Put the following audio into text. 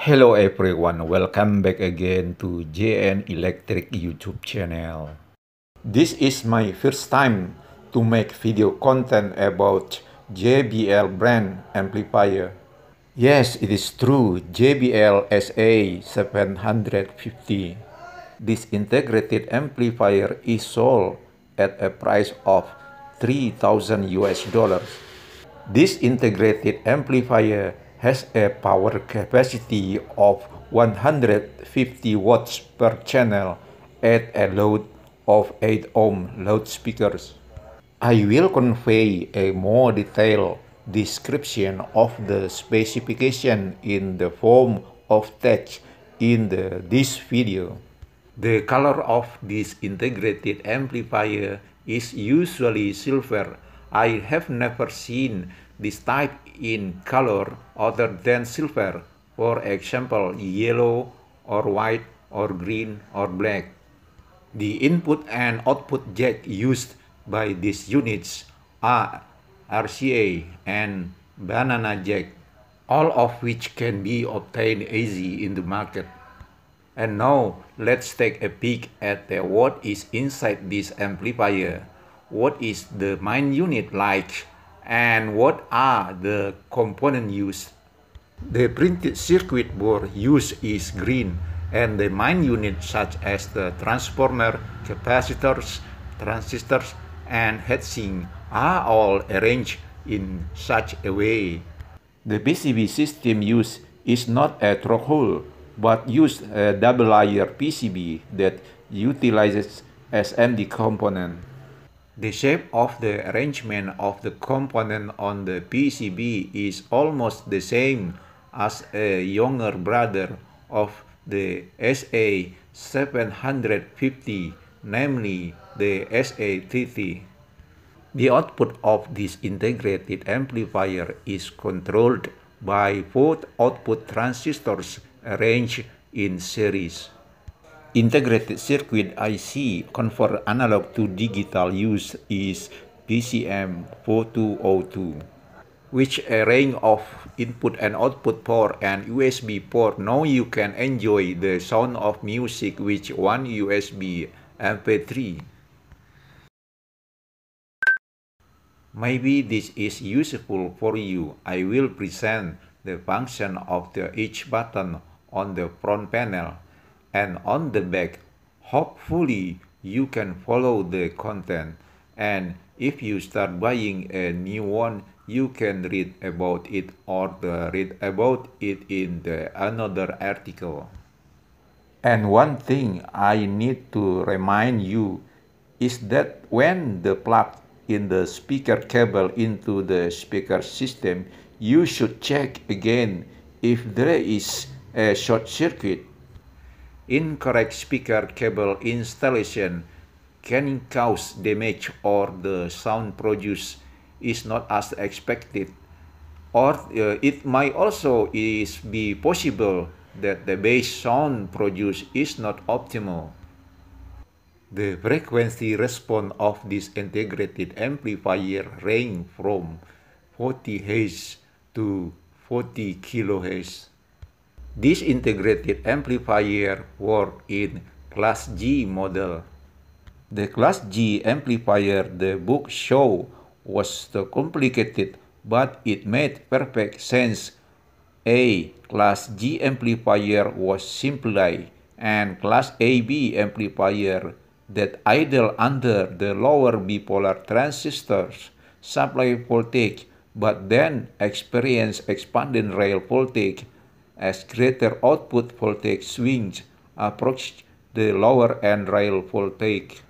Hello everyone, welcome back again to JN Electric YouTube channel. This is my first time to make video content about JBL brand amplifier. Yes, it is true, JBL SA750. This integrated amplifier is sold at a price of 3000 US dollars. This integrated amplifier has a power capacity of 150 watts per channel at a load of 8 ohm loudspeakers. I will convey a more detailed description of the specification in the form of text in the, this video. The color of this integrated amplifier is usually silver. I have never seen this type in color other than silver, for example yellow or white or green or black. The input and output jack used by these units are RCA and banana jack, all of which can be obtained easy in the market. And now let's take a peek at what is inside this amplifier. What is the main unit like and what are the components used. The printed circuit board used is green and the main units such as the transformer, capacitors, transistors, and heatsink are all arranged in such a way. The PCB system used is not a through-hole, but used a double-layer PCB that utilizes SMD component. The shape of the arrangement of the component on the PCB is almost the same as a younger brother of the SA750, namely the SA30. The output of this integrated amplifier is controlled by both output transistors arranged in series. Integrated circuit IC convert analog to digital use is PCM4202, which a range of input and output port and USB port. Now you can enjoy the sound of music with one USB MP3. Maybe this is useful for you. I will present the function of the each button on the front panel and on the back. Hopefully you can follow the content and if you start buying a new one you can read about it or read about it in the another article. And one thing I need to remind you is that when the plug in the speaker cable into the speaker system, you should check again if there is a short circuit Incorrect speaker cable installation can cause damage or the sound produced is not as expected or uh, it might also is be possible that the bass sound produced is not optimal. The frequency response of this integrated amplifier range from 40 Hz to 40 kHz. This integrated amplifier worked in Class G model. The Class G amplifier the book show was too complicated, but it made perfect sense. A Class G amplifier was simply and Class AB amplifier that idle under the lower bipolar transistors supply voltage but then experience expanding rail voltage as greater output voltage swings approach the lower end rail voltage.